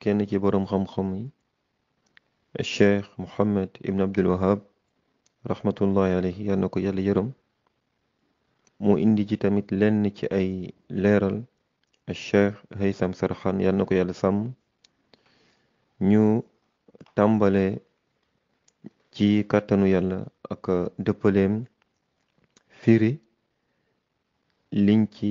kenn ci boroom xam-xam yi cheikh mohammed ibn abdul wahab rahmatullahi alayhi yal na ko yàlla yërëm mu indi ci tamit lenn ci ay leeral cheikh haysam sarxan yal na ko yàlla sàmm ñu tàmbale ci kàttanu yàlla ak dëppaleem firi liñ ci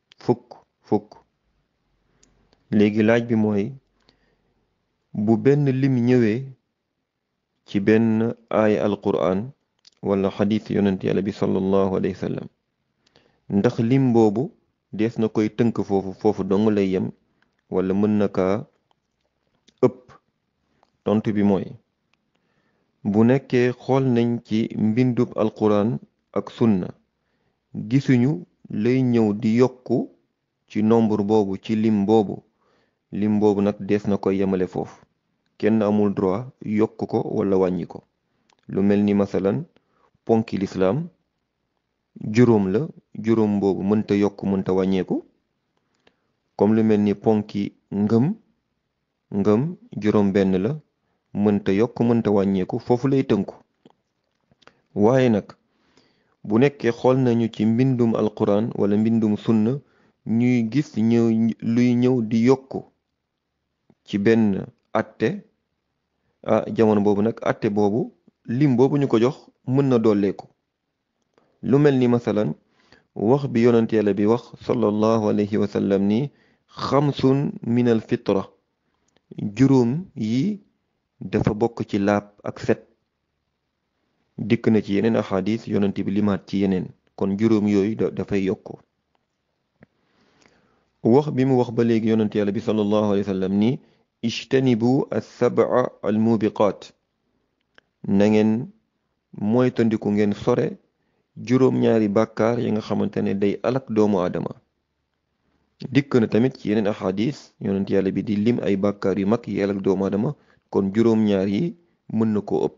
fukk fukk léegi laaj bi mooy bu benn lim ñëwee ci benn aaya alquran wala xadis yonent yàlla bi sallallahu alayhi wa sallam ndax lim boobu dees na koy tënk foofu foofu dong lay yem wala mën na kaa ëpp tontu bi mooy bu nekkee xool nañ ci mbindub alquran ak sunna gisuñu lay ñëw di yokku ci nombre boobu ci lim boobu lim boobu nag dees na ko yemale foofu kenn amul droit yokk ko wala wàññi ko lu mel ni masalan ponki lislaam juróom la juróom boobu mënta yokk mënta wàññeeku comme lu mel ni ponki ngëm ngëm juróom benn la mënta yokk mënta wàññeeku foofu lay tënku waaye nag bu nekkee xool nañu ci mbindum alquran wala mbindum sunna ñuy gis ñëw luy ñëw di yokk ci benn atte ah jamono boobu nag atte boobu lim boobu ñu ko jox mën na dolleeku lu mel ni masalan wax bi yonent yàlla bi wax sallallahu alayhi wa sallam ni xamsun min al fitra juróom yi dafa bokk ci laab ak set dikk na ci yeneen axadis yonent bi limaat ci yeneen kon juróom yooyu dafay yokk wax bi mu wax ba léegi yonent yàlla bi sallallahu alayhi wa sallam ni ijtanibu as-sab'a al-mubiqat na ngeen moytandiku ngeen sore juróom-ñaari bàkkaar yi nga xamante ne day alak doomu aadama dikk na tamit ci yeneen axadis yonent yàlla bi di lim ay bàkkaar yu mag yi alak doomu aadama kon juróom-ñaar yi mën na koo ëpp